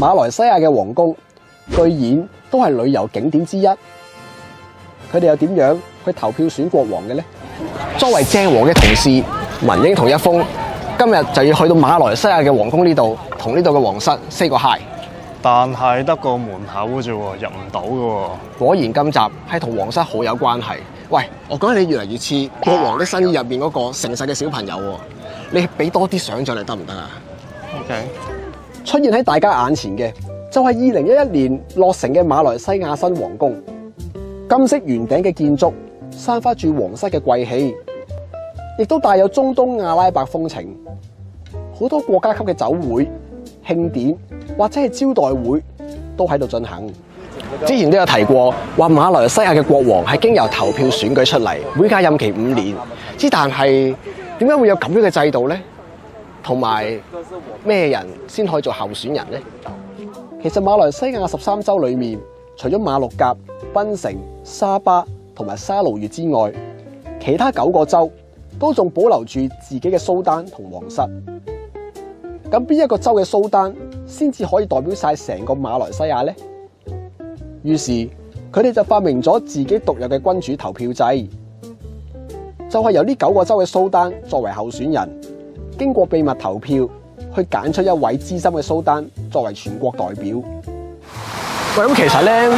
马来西亚嘅皇宫，居然都系旅游景点之一。佢哋又点样去投票选国王嘅咧？作为郑王嘅同事，文英同一峰今日就要去到马来西亚嘅皇宫呢度，同呢度嘅皇室 say 个 hi。但系得个门口啫，入唔到噶。果然今集系同皇室好有关系。喂，我觉得你越嚟越似国王的新衣入边嗰个诚世嘅小朋友。你俾多啲想象力得唔得啊？OK。出现喺大家眼前嘅就系二零一一年落成嘅马来西亚新皇宫，金色圆顶嘅建筑，散发住皇室嘅贵气，亦都带有中东阿拉伯风情。好多国家级嘅酒会、庆典或者系招待会都喺度进行。之前都有提过，话马来西亚嘅国王系经由投票选举出嚟，每届任期五年。之但系点解会有咁样嘅制度呢？同埋咩人先可以做候选人咧？其实马来西亚十三州里面，除咗马六甲、槟城、沙巴同埋沙劳越之外，其他九个州都仲保留住自己嘅苏丹同皇室。咁边一个州嘅苏丹先至可以代表晒成个马来西亚呢？于是佢哋就发明咗自己独有嘅君主投票制，就系由呢九个州嘅苏丹作为候选人。经过秘密投票，去拣出一位资深嘅苏丹作为全国代表。喂，咁其实咧，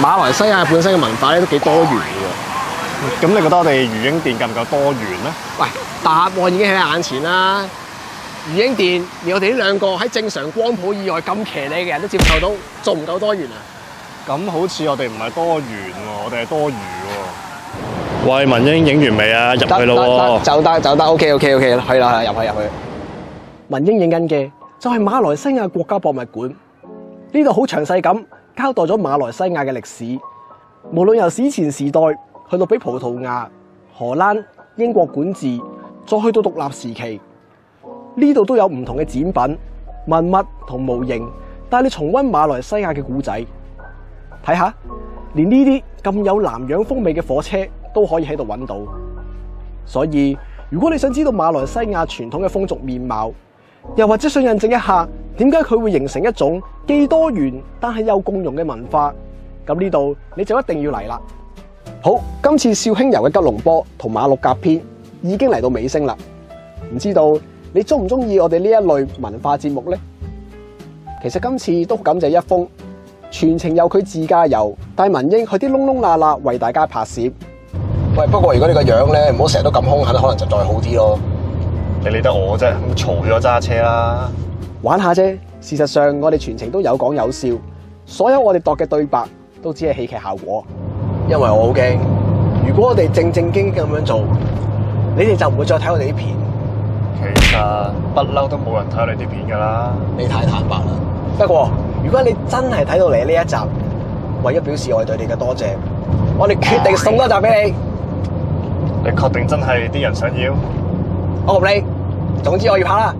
马来西亚本身嘅文化咧都几多元嘅喎。咁你觉得我哋鱼鹰殿够唔够多元咧？喂，答案已经喺眼前啦。鱼鹰殿，连我哋呢两个喺正常光谱以外咁骑呢嘅人都接受到，做唔够多元啊？咁好似我哋唔系多元喎，我哋系多元。喂，文英影完未啊？入去咯，走得走得，O K O K O K，系啦系啦，入去入去。文英影紧嘅就系马来西亚国家博物馆呢度，好详细咁交代咗马来西亚嘅历史。无论由史前时代去到俾葡萄牙、荷兰、英国管治，再去到独立时期，呢度都有唔同嘅展品、文物同模型。带你重温马来西亚嘅古仔，睇下连呢啲咁有南洋风味嘅火车。都可以喺度揾到，所以如果你想知道马来西亚传统嘅风俗面貌，又或者想印证一下点解佢会形成一种既多元但系又共融嘅文化，咁呢度你就一定要嚟啦。好，今次绍兴游嘅吉隆坡同马六甲篇已经嚟到尾声啦，唔知道你中唔中意我哋呢一类文化节目呢？其实今次都感谢一峰，全程由佢自驾游带文英去啲窿窿罅罅为大家拍摄。喂，不过如果你个样咧唔好成日都咁凶，狠，可能就再好啲咯。你理得我啫，嘈咗揸车啦，玩下啫。事实上，我哋全程都有讲有笑，所有我哋度嘅对白都只系戲剧效果。因为我好惊，如果我哋正正经咁样做，你哋就唔会再睇我哋啲片。其实不嬲都冇人睇你啲片噶啦。你太坦白啦。不过如果你真系睇到嚟呢一集，唯一表示我对你嘅多谢，我哋决定送多集俾你。你確定真係啲人想要？我唔理，總之我要跑啦。